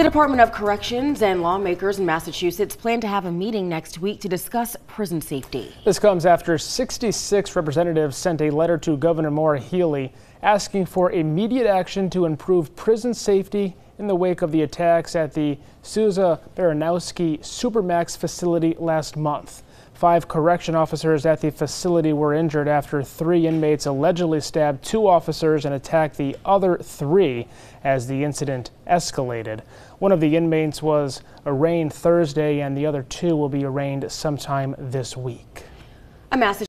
The Department of Corrections and lawmakers in Massachusetts plan to have a meeting next week to discuss prison safety. This comes after 66 representatives sent a letter to Governor Maura Healey asking for immediate action to improve prison safety in the wake of the attacks at the Souza Baranowski Supermax facility last month. Five correction officers at the facility were injured after three inmates allegedly stabbed two officers and attacked the other three as the incident escalated. One of the inmates was arraigned Thursday and the other two will be arraigned sometime this week. A Massachusetts